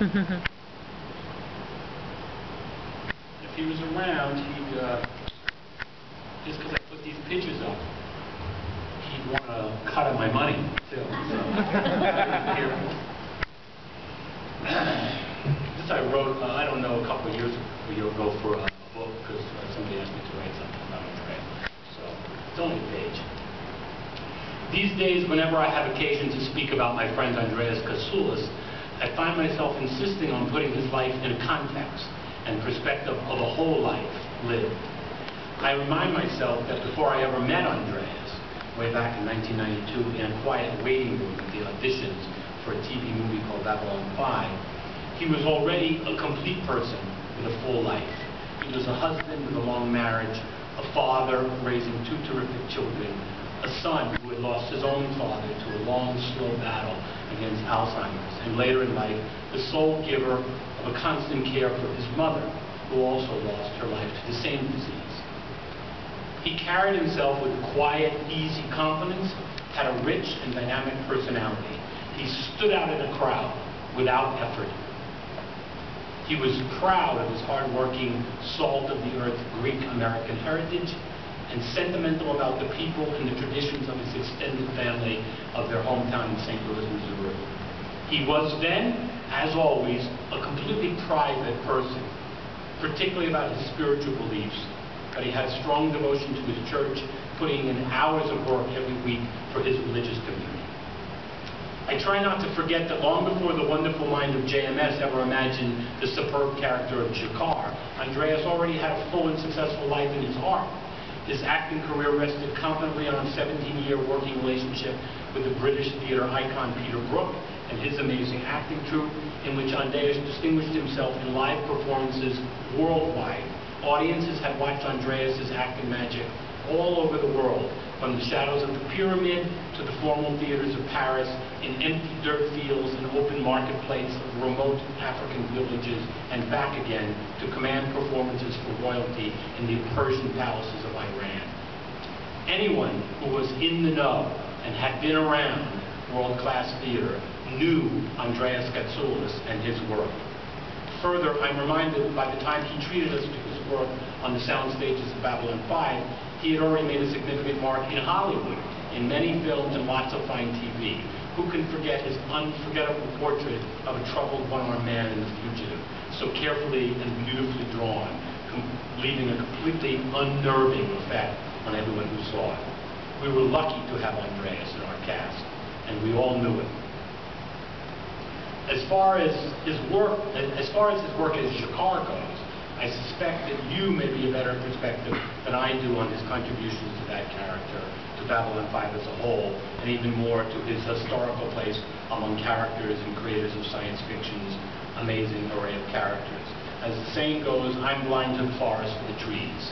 if he was around, he'd, uh, just because I put these pictures up, he'd want a cut of my money, too. So. This I wrote, uh, I don't know, a couple of years ago for a book, because somebody asked me to write something about Andrea. So, it's only a page. These days, whenever I have occasion to speak about my friend Andreas Katsulas, I find myself insisting on putting his life in a context and perspective of a whole life lived. I remind myself that before I ever met Andreas, way back in 1992 in a quiet waiting room at the auditions for a TV movie called Babylon 5, he was already a complete person with a full life. He was a husband with a long marriage, a father raising two terrific children, a son who had lost his own father to a long, slow battle against Alzheimer's, and later in life, the sole giver of a constant care for his mother, who also lost her life to the same disease. He carried himself with quiet, easy confidence, had a rich and dynamic personality. He stood out in a crowd without effort he was proud of his hard-working, salt-of-the-earth Greek-American heritage and sentimental about the people and the traditions of his extended family of their hometown in St. Louis, Missouri. He was then, as always, a completely private person, particularly about his spiritual beliefs, but he had strong devotion to his church, putting in hours of work every week for his religious community. I try not to forget that long before the wonderful mind of JMS ever imagined the superb character of G'Kar, Andreas already had a full and successful life in his art. His acting career rested confidently on a 17-year working relationship with the British theater icon Peter Brook and his amazing acting troupe, in which Andreas distinguished himself in live performances worldwide. Audiences had watched Andreas' acting magic all over the world, from the shadows of the pyramid to the formal theaters of Paris, in empty dirt fields and open marketplace of remote African villages, and back again to command performances for royalty in the Persian palaces of Iran. Anyone who was in the know and had been around world-class theater knew Andreas Katsulas and his work. Further, I'm reminded by the time he treated us to work on the sound stages of Babylon 5, he had already made a significant mark in Hollywood, in many films and lots of fine TV. Who can forget his unforgettable portrait of a troubled one-armed man in The Fugitive, so carefully and beautifully drawn, leaving a completely unnerving effect on everyone who saw it. We were lucky to have Andreas in our cast, and we all knew it. As far as his work, as far as his work as G'Kar goes, I suspect that you may be a better perspective than I do on his contributions to that character, to Babylon 5 as a whole, and even more to his historical place among characters and creators of science fiction's amazing array of characters. As the saying goes, I'm blind to the forest for the trees.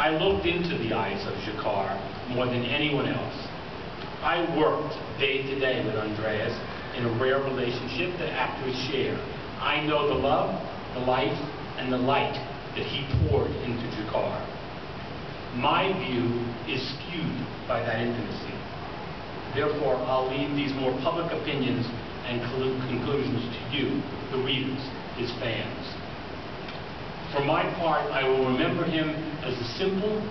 I looked into the eyes of G'Kar more than anyone else. I worked day to day with Andreas in a rare relationship that actors share. I know the love, the life, and the light that he poured into G'Kar. My view is skewed by that intimacy. Therefore, I'll leave these more public opinions and conclusions to you, the readers, his fans. For my part, I will remember him as a simple,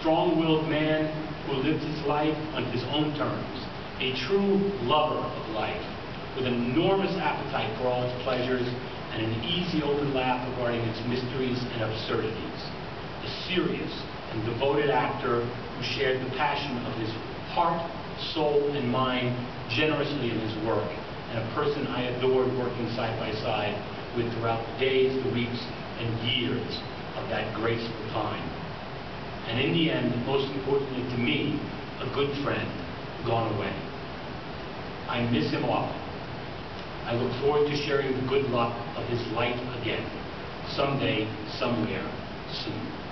strong-willed man who lived his life on his own terms, a true lover of life, with enormous appetite for all its pleasures and an easy open laugh regarding its mysteries and absurdities. A serious and devoted actor who shared the passion of his heart, soul, and mind generously in his work, and a person I adored working side by side with throughout the days, the weeks, and years of that graceful time. And in the end, most importantly to me, a good friend gone away. I miss him often. I look forward to sharing the good luck of his life again, someday, somewhere, soon.